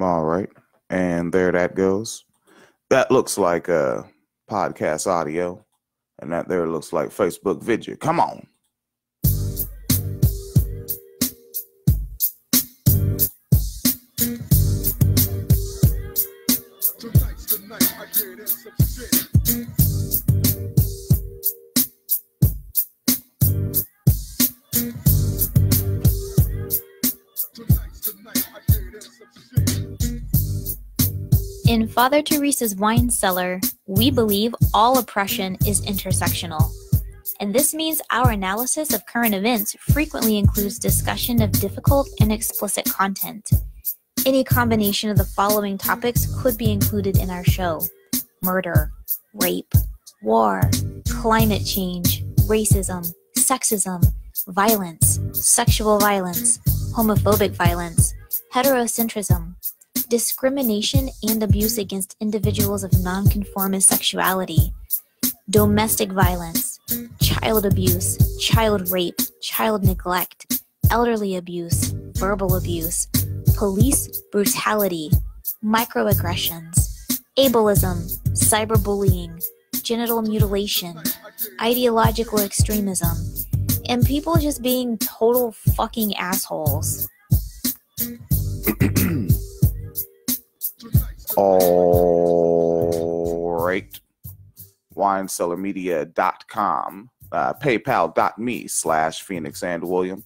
All right. And there that goes. That looks like a podcast audio. And that there looks like Facebook video. Come on. In Father Teresa's Wine Cellar, we believe all oppression is intersectional. And this means our analysis of current events frequently includes discussion of difficult and explicit content. Any combination of the following topics could be included in our show murder, rape, war, climate change, racism, sexism, violence, sexual violence, homophobic violence, heterocentrism, discrimination and abuse against individuals of nonconformist sexuality, domestic violence, child abuse, child rape, child neglect, elderly abuse, verbal abuse, police brutality, microaggressions, ableism, cyberbullying, genital mutilation, ideological extremism, and people just being total fucking assholes. All right. WineCellarMedia.com, uh, PayPal.me slash Phoenix and William,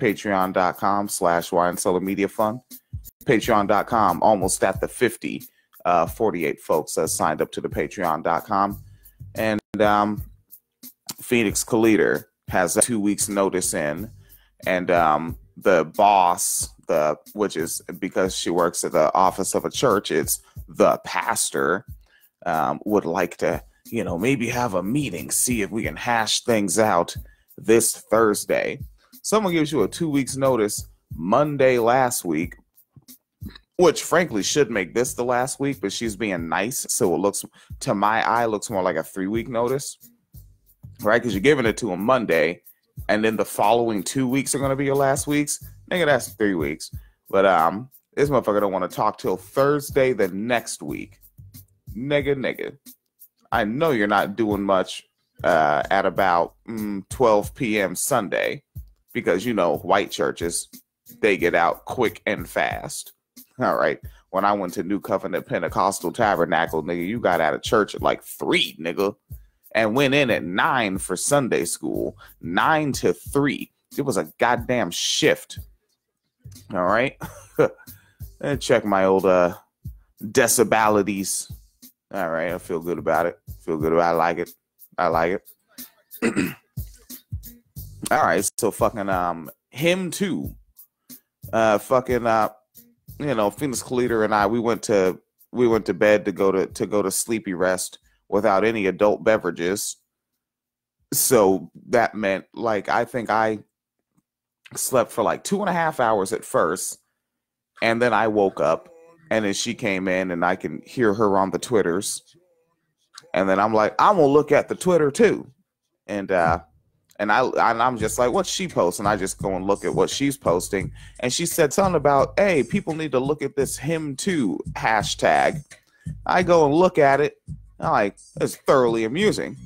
Patreon.com slash WineCellarMedia Fund, Patreon.com, almost at the 50, uh, 48 folks uh, signed up to the Patreon.com. And um, Phoenix Calida has a two weeks notice in, and um, the boss, the which is because she works at the office of a church, it's the pastor, um, would like to, you know, maybe have a meeting, see if we can hash things out this Thursday. Someone gives you a two weeks notice Monday last week, which frankly should make this the last week, but she's being nice, so it looks to my eye looks more like a three week notice, right? Because you're giving it to a Monday, and then the following two weeks are going to be your last weeks. Nigga, that's three weeks. But um, this motherfucker don't want to talk till Thursday the next week. Nigga, nigga. I know you're not doing much uh, at about mm, 12 p.m. Sunday because you know white churches they get out quick and fast. All right. When I went to New Covenant Pentecostal Tabernacle, nigga, you got out of church at like three, nigga, and went in at nine for Sunday school, nine to three. It was a goddamn shift. All right. and check my old uh decibalities. All right, I feel good about it. Feel good about it. I like it. I like it. All right, so fucking um him too. Uh fucking uh you know, Phoenix Calida and I we went to we went to bed to go to to go to sleepy rest without any adult beverages. So that meant like I think I slept for like two and a half hours at first, and then I woke up, and then she came in, and I can hear her on the twitters, and then I'm like, I'm gonna look at the Twitter too, and uh, and I and I'm just like, what's she posting? I just go and look at what she's posting, and she said something about, hey, people need to look at this him too hashtag. I go and look at it, I'm like, it's thoroughly amusing.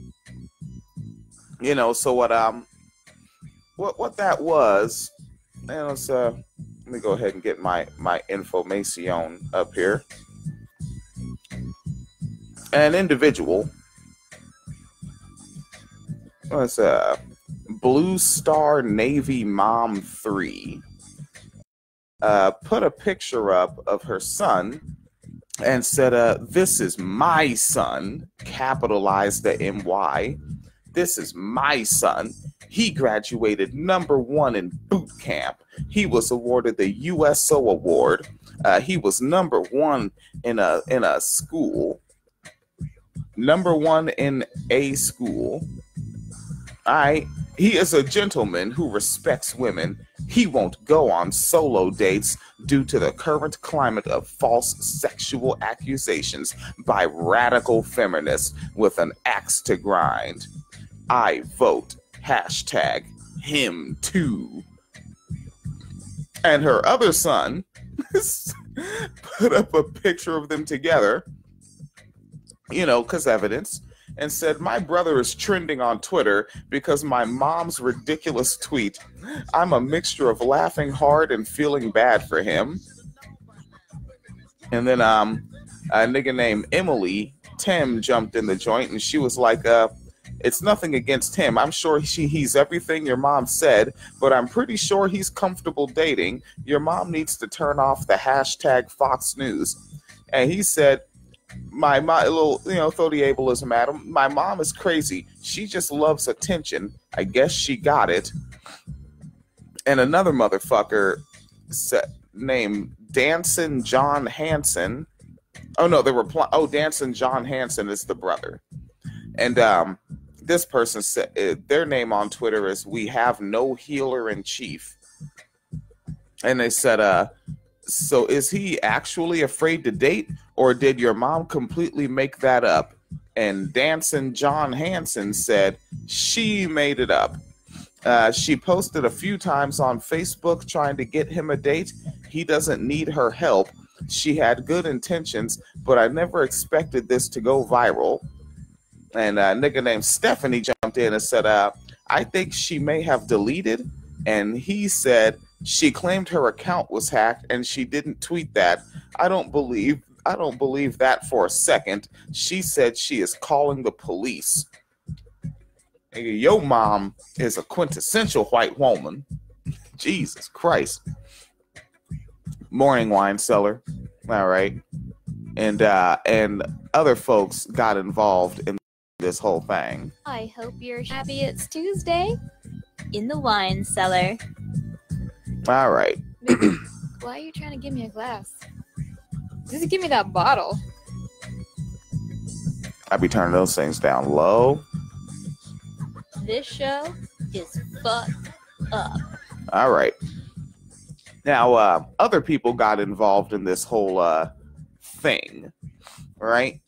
You know, so what um what what that was, and let's uh let me go ahead and get my my information up here. An individual was uh Blue Star Navy Mom 3 uh, put a picture up of her son and said, uh, This is my son, capitalized the MY. This is my son. He graduated number one in boot camp. He was awarded the USO award. Uh, he was number one in a in a school. Number one in a school. I he is a gentleman who respects women. He won't go on solo dates due to the current climate of false sexual accusations by radical feminists with an axe to grind. I vote hashtag him too. And her other son put up a picture of them together, you know, because evidence, and said, My brother is trending on Twitter because my mom's ridiculous tweet. I'm a mixture of laughing hard and feeling bad for him. And then um, a nigga named Emily Tim jumped in the joint and she was like, uh, it's nothing against him. I'm sure she, he's everything your mom said, but I'm pretty sure he's comfortable dating. Your mom needs to turn off the hashtag Fox News. And he said, my, my little, you know, throw the ableism him. My mom is crazy. She just loves attention. I guess she got it. And another motherfucker said, named Danson John Hanson. Oh no, the reply. Oh, Danson John Hanson is the brother, and um, this person said uh, their name on Twitter is "We have no healer in chief," and they said, "Uh, so is he actually afraid to date, or did your mom completely make that up?" And Dancing John Hanson said she made it up. Uh, she posted a few times on Facebook trying to get him a date. He doesn't need her help. She had good intentions, but I never expected this to go viral. And a nigga named Stephanie jumped in and said, uh, I think she may have deleted. And he said she claimed her account was hacked and she didn't tweet that. I don't believe I don't believe that for a second. She said she is calling the police. Your mom is a quintessential white woman. Jesus Christ. Morning wine cellar. All right. And uh and other folks got involved in this whole thing. I hope you're happy it's Tuesday in the wine cellar. All right. Why are you trying to give me a glass? Just give me that bottle. I be turning those things down low. This show is fucked up. All right. Now, uh, other people got involved in this whole uh, thing, right?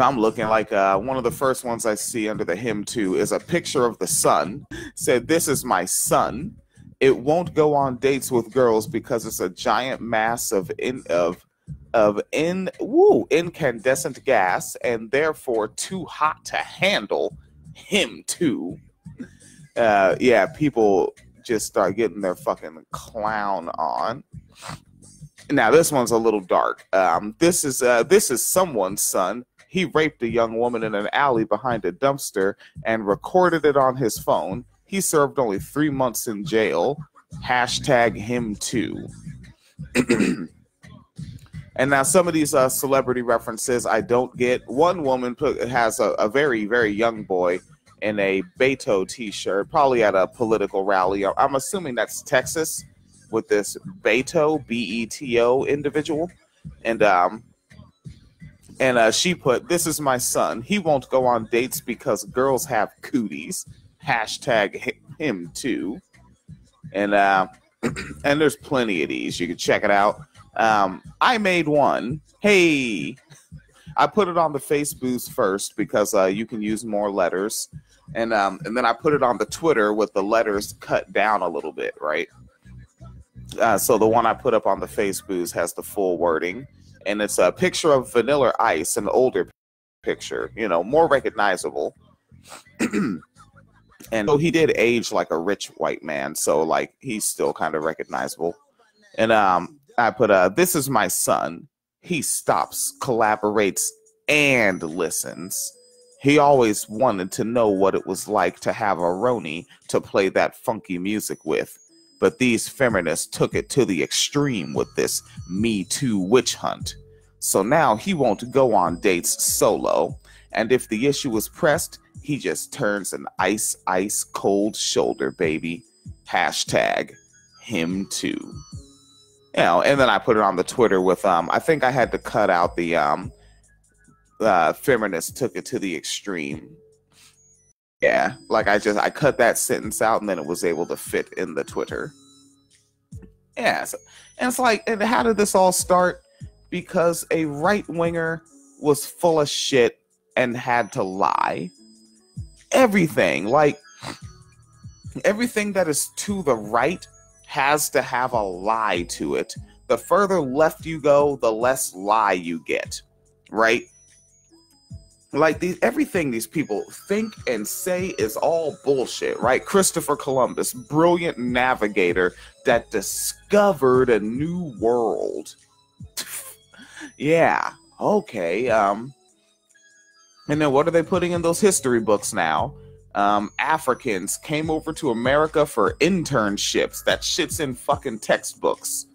I'm looking like uh, one of the first ones I see under the him too is a picture of the sun. Said, "This is my son. It won't go on dates with girls because it's a giant mass of in of of in woo incandescent gas and therefore too hot to handle him too." Uh, yeah, people just start getting their fucking clown on. Now this one's a little dark. Um, this is uh, this is someone's son he raped a young woman in an alley behind a dumpster and recorded it on his phone. He served only three months in jail. Hashtag him too. and now some of these uh, celebrity references I don't get. One woman put, has a, a very, very young boy in a Beto t-shirt, probably at a political rally. I'm assuming that's Texas with this Beto, B-E-T-O individual. And um, and uh, she put, "This is my son. He won't go on dates because girls have cooties." Hashtag him too. And uh, and there's plenty of these. You can check it out. Um, I made one. Hey, I put it on the Facebook first because uh, you can use more letters, and um, and then I put it on the Twitter with the letters cut down a little bit, right? Uh, so the one I put up on the Facebook has the full wording and it's a picture of Vanilla Ice, an older picture, you know, more recognizable. and so he did age like a rich white man, so like he's still kind of recognizable. And um, I put uh, this is my son. He stops, collaborates, and listens. He always wanted to know what it was like to have a Roni to play that funky music with. But these feminists took it to the extreme with this Me Too witch hunt. So now he won't go on dates solo. And if the issue is pressed, he just turns an ice, ice cold shoulder, baby. Hashtag him too. You know, and then I put it on the Twitter with um I think I had to cut out the um uh feminists took it to the extreme yeah, like I just I cut that sentence out and then it was able to fit in the Twitter. Yeah, so, and it's like, and how did this all start? Because a right winger was full of shit and had to lie. Everything, like everything that is to the right, has to have a lie to it. The further left you go, the less lie you get, right? Like these, everything these people think and say is all bullshit, right? Christopher Columbus, brilliant navigator that discovered a new world. yeah, okay. Um, and then what are they putting in those history books now? um, Africans came over to America for internships. That shit's in fucking textbooks,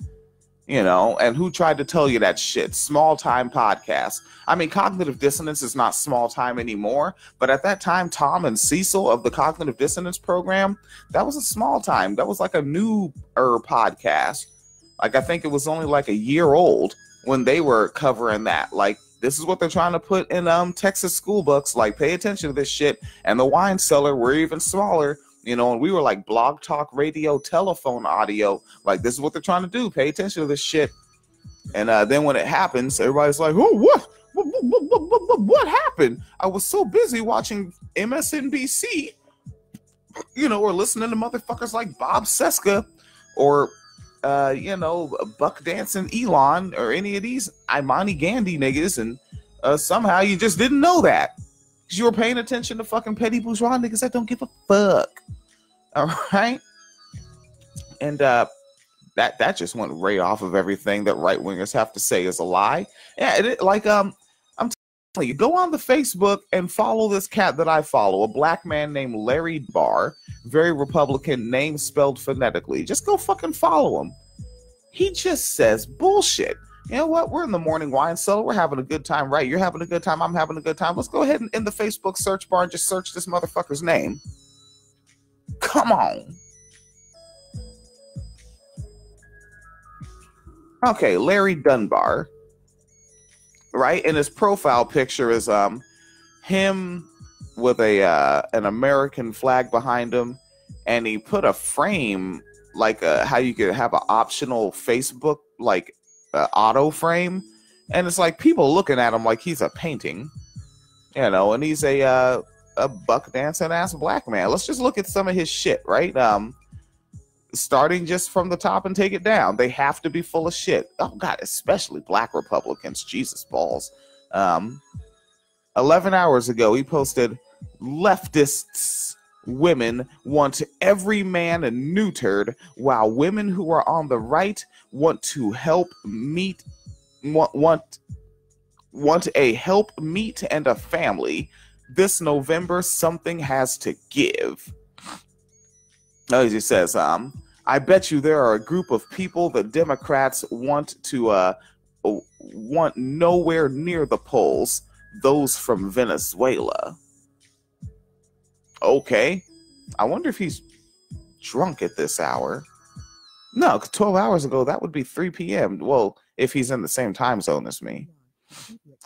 you know. And who tried to tell you that shit? Small time podcast. I mean, cognitive dissonance is not small time anymore, but at that time, Tom and Cecil of the cognitive dissonance program, that was a small time. That was like a new er podcast. Like I think it was only like a year old when they were covering that. Like this is what they're trying to put in um Texas school books. Like, pay attention to this shit. And the wine cellar, we're even smaller. You know, and we were like blog talk, radio, telephone, audio. Like, this is what they're trying to do. Pay attention to this shit. And uh, then when it happens, everybody's like, "Oh, what? What, what, what, what happened? I was so busy watching MSNBC, you know, or listening to motherfuckers like Bob Cesca, or uh, you know, Buck Dancing Elon or any of these Imani Gandy niggas, and uh, somehow you just didn't know that because you were paying attention to fucking petty bourgeois niggas that don't give a fuck. All right, and uh, that that just went right off of everything that right wingers have to say is a lie. Yeah, it, like um, I'm telling you, go on the Facebook and follow this cat that I follow, a black man named Larry Barr very Republican, name spelled phonetically. Just go fucking follow him. He just says bullshit. You know what? We're in the morning wine cellar. We're having a good time, right? You're having a good time. I'm having a good time. Let's go ahead and in the Facebook search bar and just search this motherfucker's name. Come on. Okay, Larry Dunbar. Right? And his profile picture is um him with a uh, an American flag behind him, and he put a frame like a, how you could have an optional Facebook like uh, auto frame, and it's like people looking at him like he's a painting, you know, and he's a uh, a buck dancing ass black man. Let's just look at some of his shit, right? Um, starting just from the top and take it down. They have to be full of shit. Oh God, especially black Republicans. Jesus balls. Um, 11 hours ago, he posted leftists women want every man neutered while women who are on the right want to help meet want want, a help meet and a family this november something has to give as he says um i bet you there are a group of people the democrats want to uh want nowhere near the polls those from Venezuela. Okay. I wonder if he's drunk at this hour. No, 12 hours ago, that would be 3 p.m. Well, if he's in the same time zone as me.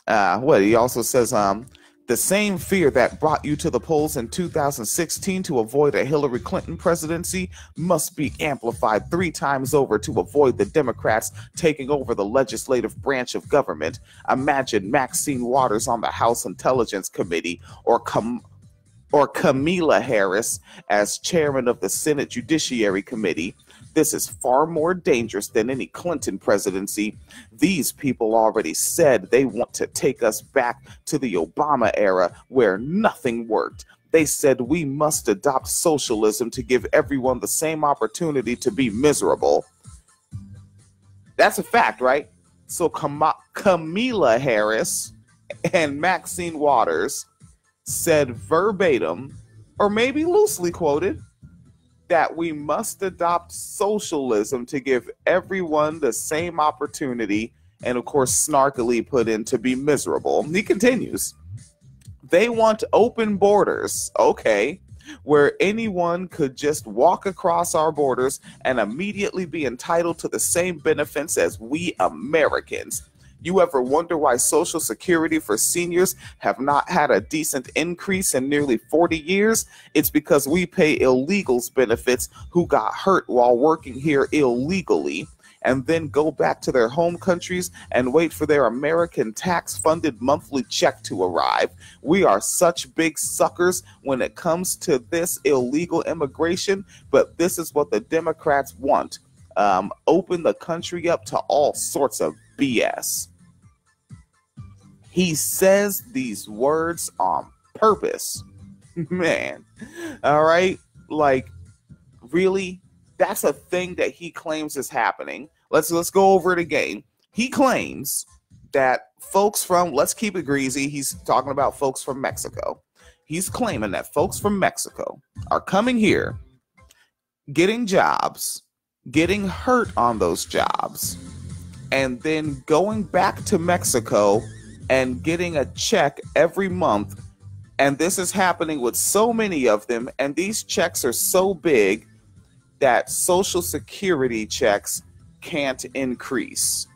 Uh, what he also says, um, the same fear that brought you to the polls in 2016 to avoid a Hillary Clinton presidency must be amplified three times over to avoid the Democrats taking over the legislative branch of government. Imagine Maxine Waters on the House Intelligence Committee or Kam- or Kamala Harris as chairman of the Senate Judiciary Committee this is far more dangerous than any Clinton presidency. These people already said they want to take us back to the Obama era where nothing worked. They said we must adopt socialism to give everyone the same opportunity to be miserable. That's a fact, right? So Kamala Harris and Maxine Waters said verbatim, or maybe loosely quoted, that we must adopt socialism to give everyone the same opportunity, and of course, snarkily put in to be miserable. He continues, they want open borders, okay, where anyone could just walk across our borders and immediately be entitled to the same benefits as we Americans. You ever wonder why Social Security for seniors have not had a decent increase in nearly 40 years? It's because we pay illegals benefits who got hurt while working here illegally. and then go back to their home countries and wait for their American tax funded monthly check to arrive. We are such big suckers when it comes to this illegal immigration, but this is what the Democrats want. Um, open the country up to all sorts of BS. He says these words on purpose. Man. All right. Like, really? That's a thing that he claims is happening. Let's let's go over it again. He claims that folks from let's keep it greasy. He's talking about folks from Mexico. He's claiming that folks from Mexico are coming here, getting jobs, getting hurt on those jobs, and then going back to Mexico and getting a check every month. And this is happening with so many of them. And these checks are so big that Social Security checks can't increase.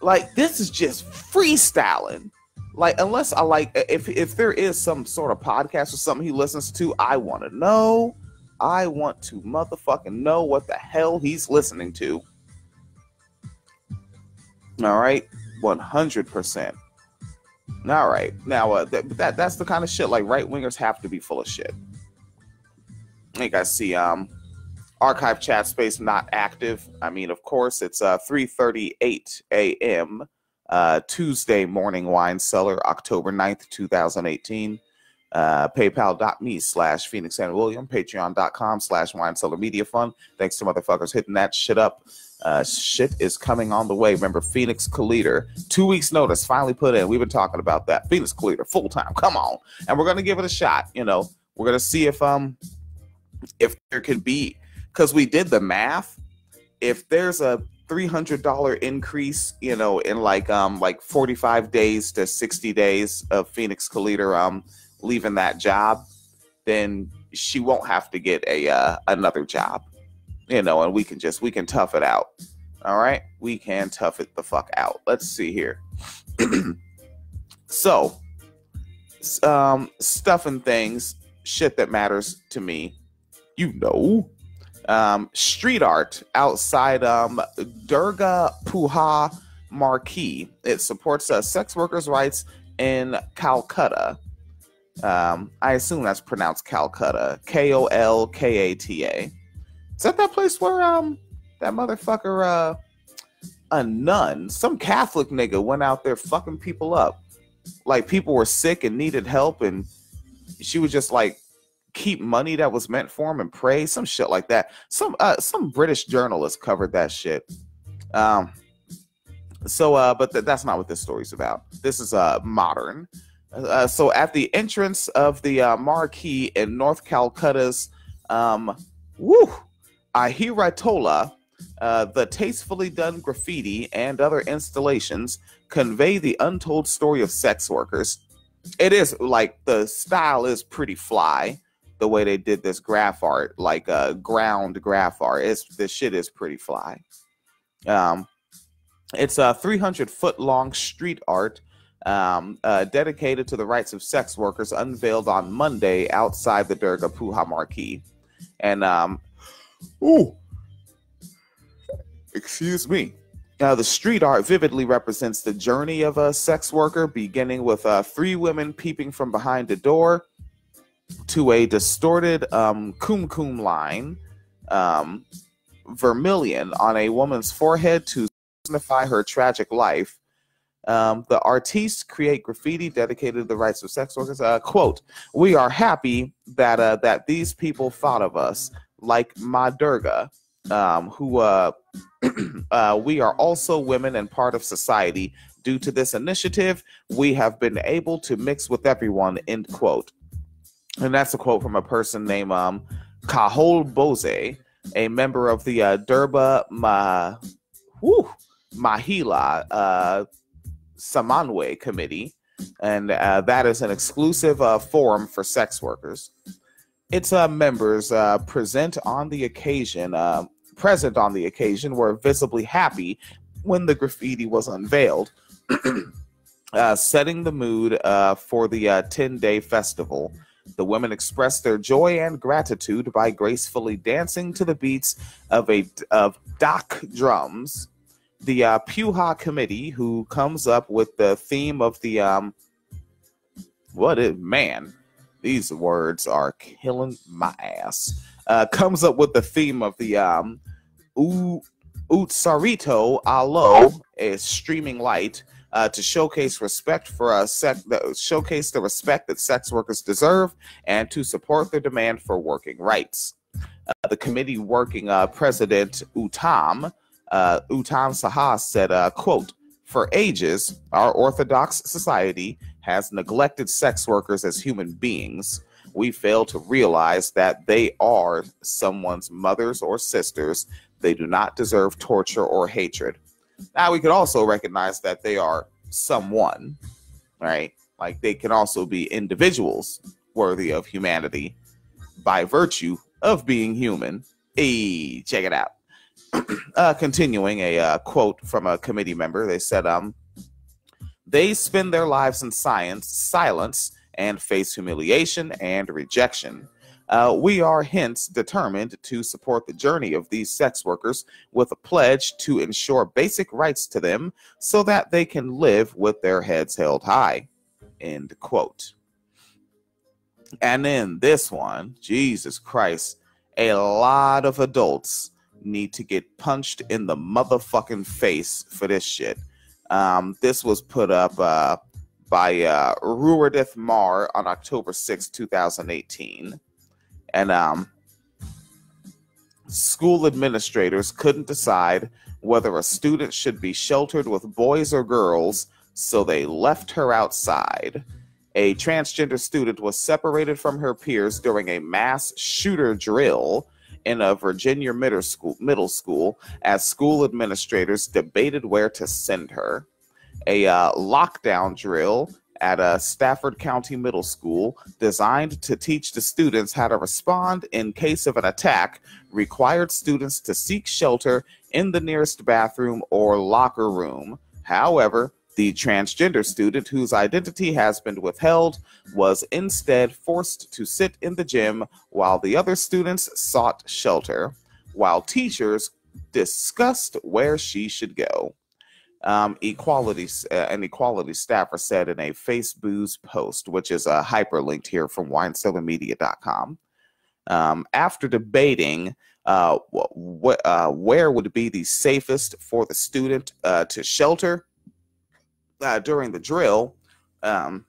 Like, this is just freestyling. Like, unless I like, if, if there is some sort of podcast or something he listens to, I want to know. I want to motherfucking know what the hell he's listening to. All right. 100%. All right. Now, uh, th- that that's the kind of shit like right wingers have to be full of shit. You guys see, um, archive chat space not active. I mean, of course, it's uh 3:38 a.m. Uh, Tuesday morning wine cellar, October 9th, 2018. Uh, PayPal.me slash Phoenix and William, Patreon.com slash Wine Cellar Media Fund. Thanks to motherfuckers hitting that shit up. Uh, shit is coming on the way. Remember, Phoenix Calida, two weeks notice, finally put in. We've been talking about that. Phoenix Calida, full time. Come on, and we're gonna give it a shot. You know, we're gonna see if um if there can be because we did the math. If there's a three hundred dollar increase, you know, in like um like forty five days to sixty days of Phoenix Calida um leaving that job, then she won't have to get a uh, another job you know, and we can just we can tough it out. All right, we can tough it the fuck out. Let's see here. so, um, stuff and things, shit that matters to me, you know. Um, street art outside um, Durga Puja Marquee. It supports uh, sex workers' rights in Calcutta. Um, I assume that's pronounced Calcutta. K O L K A T A. Is that that place where um that motherfucker uh a nun, some Catholic nigga went out there fucking people up. Like people were sick and needed help, and she would just like keep money that was meant for him and pray, some shit like that. Some uh some British journalist covered that shit. Um so uh but th- that's not what this story's about. This is uh modern. Uh, so at the entrance of the uh, marquee in North Calcutta's um woo Ahiritola, uh, the tastefully done graffiti and other installations convey the untold story of sex workers. It is like the style is pretty fly. The way they did this graph art, like uh, ground graph art, it's this shit is pretty fly. Um, it's a 300 foot long street art um, uh, dedicated to the rights of sex workers, unveiled on Monday outside the Durga Puja marquee. And um, Ooh. Excuse me. Now, the street art vividly represents the journey of a sex worker, beginning with uh, three women peeping from behind a door to a distorted um, kum kum line, um, vermilion on a woman's forehead to signify her tragic life. Um, the artists create graffiti dedicated to the rights of sex workers. Uh, quote: "We are happy that uh, that these people thought of us like Ma Durga, um, who uh, uh, we are also women and part of society. Due to this initiative, we have been able to mix with everyone. End quote. And that's a quote from a person named um, Kahol Bose, a member of the uh, Durba Ma, whew, Mahila uh, Samanwe Committee, and uh, that is an exclusive uh, forum for sex workers its uh, members uh, present on the occasion, uh, present on the occasion, were visibly happy when the graffiti was unveiled, uh, setting the mood uh, for the 10 day festival. The women expressed their joy and gratitude by gracefully dancing to the beats of a of dhak drums. The uh, Puha committee, who comes up with the theme of the um, what is man? These words are killing my ass. Uh, comes up with the theme of the um, Utsarito Alo, a streaming light, uh, to showcase respect for a sex, showcase the respect that sex workers deserve, and to support their demand for working rights. Uh, the committee working uh, president Utam uh, Utam Saha said, uh, "quote For ages, our Orthodox society has neglected sex workers as human beings." we fail to realize that they are someone's mothers or sisters. They do not deserve torture or hatred. Now, we could also recognize that they are someone, right? Like they can also be individuals worthy of humanity by virtue of being human. Hey, check it out. uh, continuing a uh, quote from a committee member, they said, um, they spend their lives in science, silence, and face humiliation and rejection. Uh, we are hence determined to support the journey of these sex workers with a pledge to ensure basic rights to them so that they can live with their heads held high. End quote. And then this one, Jesus Christ, a lot of adults need to get punched in the motherfucking face for this shit. Um, this was put up uh, by uh, Ruardith Mar on October 6, 2018 and um, school administrators couldn't decide whether a student should be sheltered with boys or girls, so they left her outside. A transgender student was separated from her peers during a mass shooter drill in a Virginia middle school, middle school as school administrators debated where to send her. A uh, lockdown drill at a Stafford County Middle School designed to teach the students how to respond in case of an attack required students to seek shelter in the nearest bathroom or locker room. However, the transgender student, whose identity has been withheld, was instead forced to sit in the gym while the other students sought shelter, while teachers discussed where she should go um, equality uh, an equality staffer said in a Facebook post, which is uh, hyperlinked here from winecellarmedia.com. Um, after debating uh, wh- uh, where would be the safest for the student uh, to shelter uh, during the drill, um,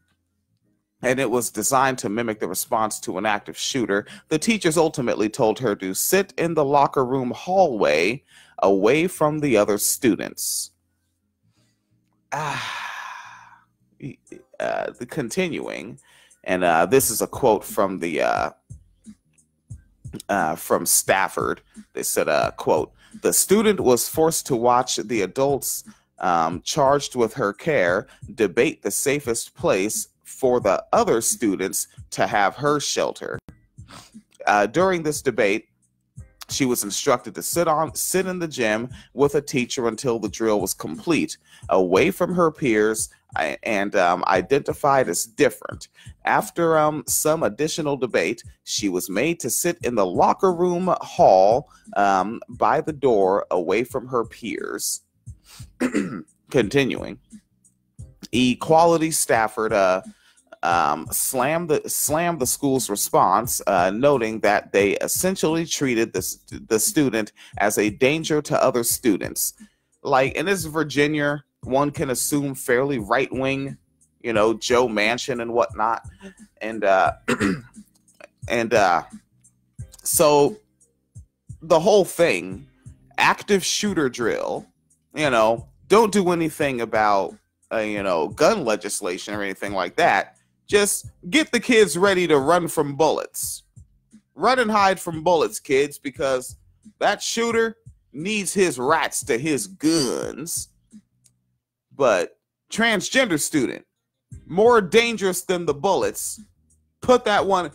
and it was designed to mimic the response to an active shooter, the teachers ultimately told her to sit in the locker room hallway away from the other students ah, uh, the continuing, and uh, this is a quote from the uh, uh, from Stafford. They said, uh, "quote The student was forced to watch the adults um, charged with her care debate the safest place for the other students to have her shelter." Uh, during this debate, she was instructed to sit on sit in the gym with a teacher until the drill was complete, away from her peers and um, identified as different. After um, some additional debate, she was made to sit in the locker room hall um, by the door, away from her peers. Continuing, Equality Stafford. Uh, um, slammed the slammed the school's response, uh, noting that they essentially treated the the student as a danger to other students. Like in this Virginia, one can assume fairly right wing, you know, Joe Manchin and whatnot, and uh, and uh, so the whole thing, active shooter drill, you know, don't do anything about uh, you know gun legislation or anything like that just get the kids ready to run from bullets. Run and hide from bullets, kids, because that shooter needs his rats to his guns. But transgender student, more dangerous than the bullets. Put that one,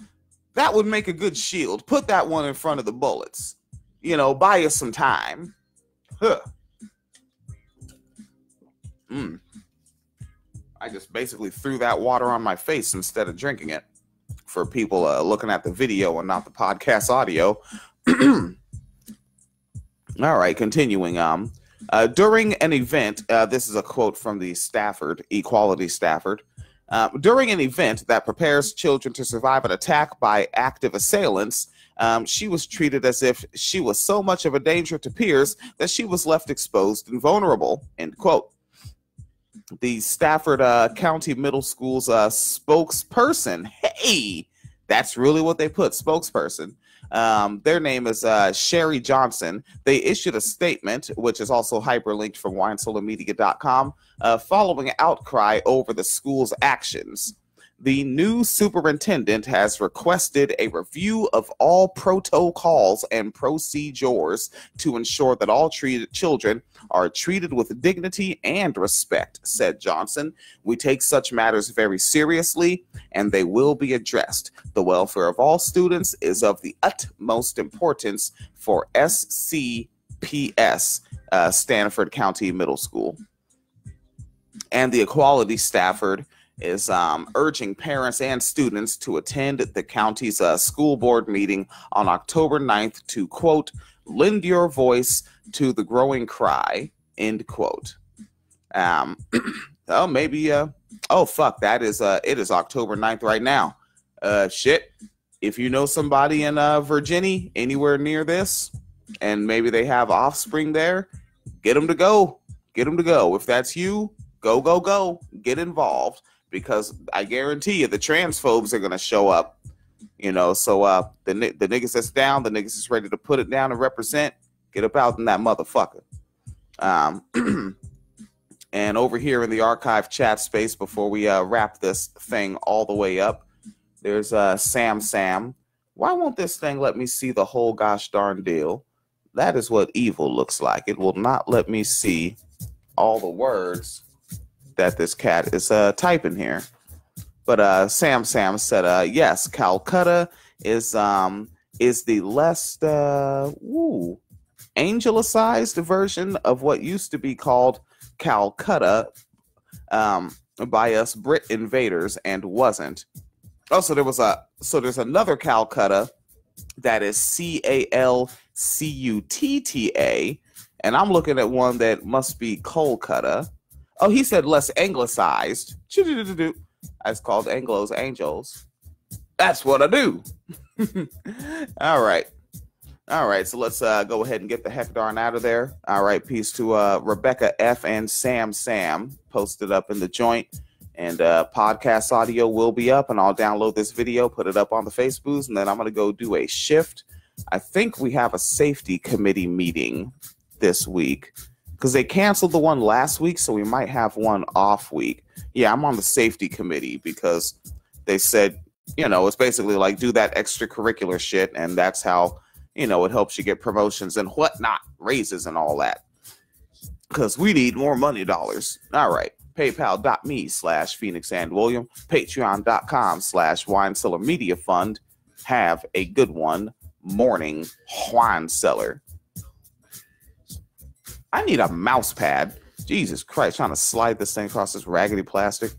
that would make a good shield. Put that one in front of the bullets. You know, buy us some time. Huh. Mm. I just basically threw that water on my face instead of drinking it. for people uh, looking at the video and not the podcast audio. All right, continuing. Um, uh, during an event, uh, this is a quote from the Stafford Equality Stafford. Uh, during an event that prepares children to survive an attack by active assailants, um, she was treated as if she was so much of a danger to peers that she was left exposed and vulnerable. End quote. The Stafford uh, County Middle School's uh, spokesperson, hey, that's really what they put, spokesperson, um, their name is uh, Sherry Johnson. They issued a statement, which is also hyperlinked from winecellarmedia.com, uh, following outcry over the school's actions. The new superintendent has requested a review of all protocols and procedures to ensure that all treated children are treated with dignity and respect, said Johnson. We take such matters very seriously and they will be addressed. The welfare of all students is of the utmost importance for SCPS, uh, Stafford County Middle School. And the Equality Stafford is um, urging parents and students to attend the county's uh, school board meeting on October 9th to, quote, lend your voice to the growing cry, end quote. Um, oh, maybe, uh, oh, fuck, that is, uh, it is October 9th right now. Uh, shit. If you know somebody in uh, Virginia, anywhere near this, and maybe they have offspring there, get them to go. Get them to go. If that's you, go, go, go. Get involved because I guarantee you the transphobes are gonna show up. You know, so uh, the the niggas that's down, the niggas that's ready to put it down and represent, get up out in that motherfucker. Um, and over here in the archive chat space, before we uh, wrap this thing all the way up, there's uh, Sam Sam. Why won't this thing let me see the whole gosh darn deal? That is what evil looks like. It will not let me see all the words that this cat is uh, typing here. But uh, Sam Sam said, uh, yes, Kolkata is um, is the less uh, woo, angelicized version of what used to be called Calcutta um, by us Brit invaders and wasn't. Also, there was a so there's another Calcutta that is C A L C U T T A, and I'm looking at one that must be Kolkata. Oh, he said less anglicized. That's called Anglos Angels. That's what I do. All right. All right, so let's uh, go ahead and get the heck darn out of there. All right, peace to uh, Rebecca F and Sam Sam posted up in the joint. And uh, podcast audio will be up, and I'll download this video, put it up on the Facebooks, and then I'm going to go do a shift. I think we have a safety committee meeting this week because they canceled the one last week, so we might have one off week. Yeah, I'm on the safety committee because they said, you know, it's basically like do that extracurricular shit, and that's how, you know, it helps you get promotions and whatnot, raises and all that. Because we need more money dollars. All right. PayPal.me slash Phoenix and William, Patreon.com slash Wine Cellar Media Fund. Have a good one. Morning Wine Cellar. I need a mouse pad. Jesus Christ, trying to slide this thing across this raggedy plastic.